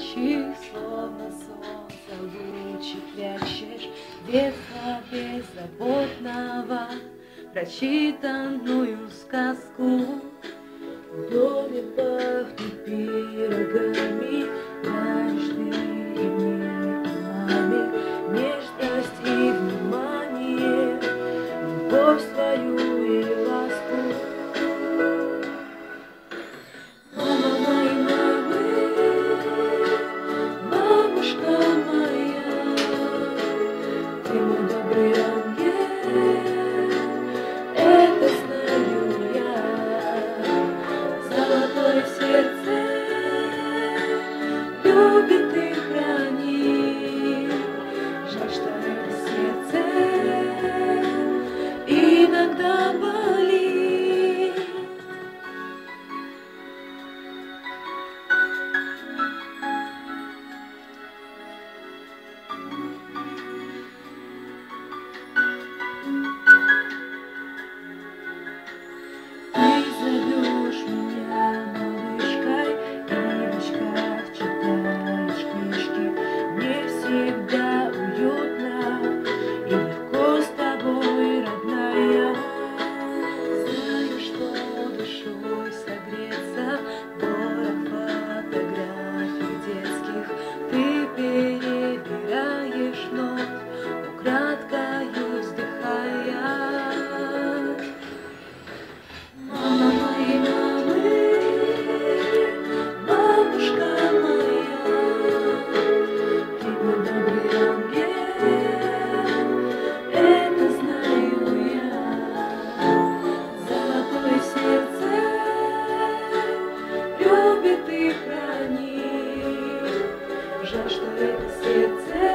ночи, словно солнце лучи прячешь Детства беззаботного, прочитанную сказку. В доме пахнет пирогами, именами, Нежность и внимание, любовь свою всегда уютно и легко с тобой, родная. Знаю, что душой согреться, ворох фотографий детских Ты перебираешь вновь, украдкою Holy Spirit.